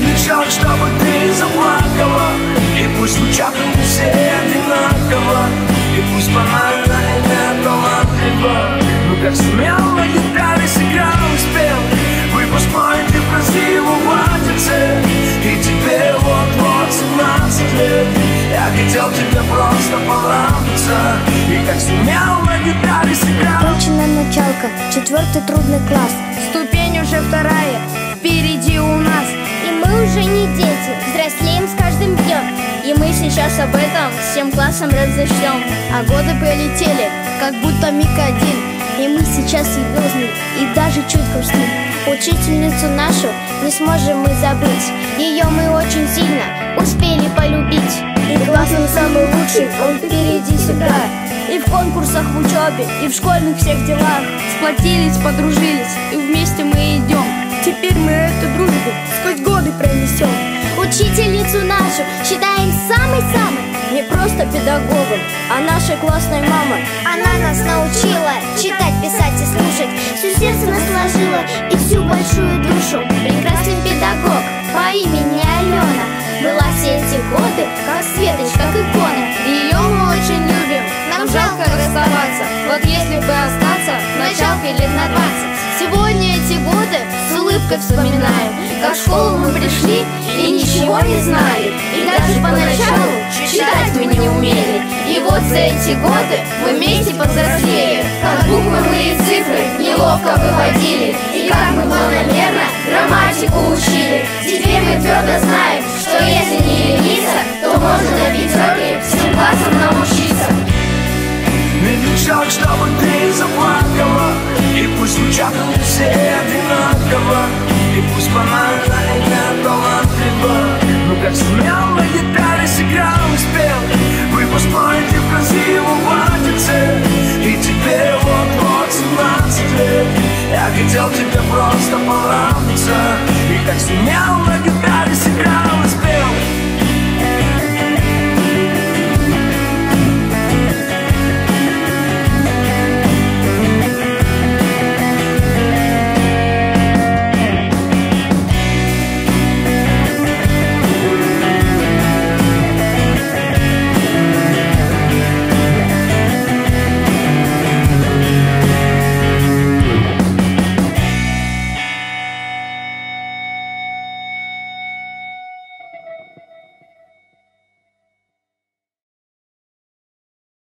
мечтал, чтобы ты заплакала. И пусть звучат все одинаково. И пусть банально и не талантливо Ну как сумел на гитаре сыграл и спел Выпуск мой ты красиво платьице И теперь вот-вот 17 лет. Я хотел тебе просто понравиться И как сумел на гитаре сыграл. Окончена началка, четвертый трудный класс. Ступень уже вторая, впереди уже не дети, взрослеем с каждым днем И мы сейчас об этом всем классом разочтем А годы пролетели, как будто миг один. И мы сейчас звездны и даже чуть грустны Учительницу нашу не сможем мы забыть. Ее мы очень сильно успели полюбить. И классом самый лучший, он впереди всегда. И в конкурсах в учебе, и в школьных всех делах. Сплотились, подружились, и вместе а нашей классной мамой Она нас научила читать, писать и слушать. Все сердце нас сложила и всю большую душу. Прекрасный педагог по имени Алена. Была все эти годы, как светоч, как икона. Ее мы очень любим, нам жалко расставаться. Вот если бы остаться, началкой лет на двадцать Сегодня эти годы с улыбкой вспоминаем. Как в школу мы пришли и ничего не знали. И даже поначалу читать мы не умели вот за эти годы мы вместе повзрослели. Как буквы мы и цифры неловко выводили. И как мы планомерно грамматику учили. Теперь мы твердо знаем, что если не лениться